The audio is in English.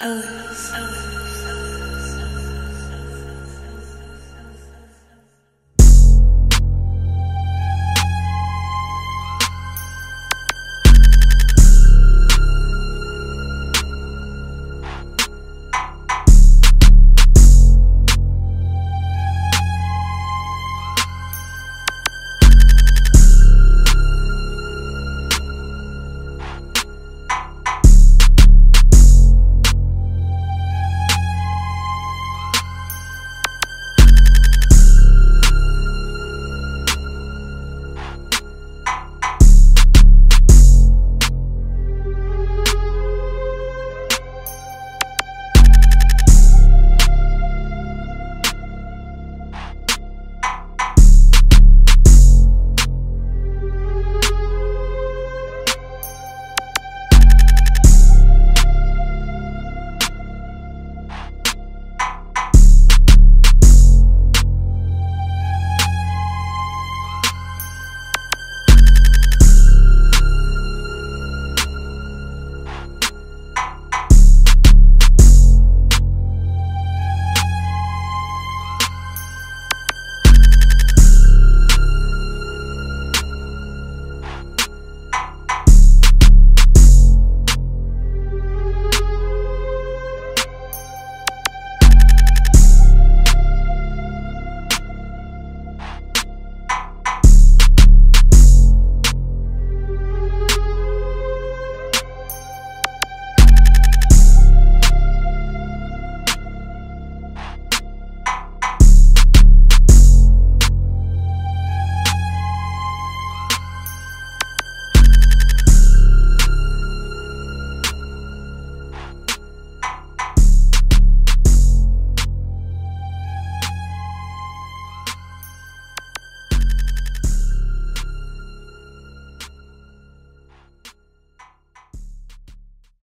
Ellis. Ellis.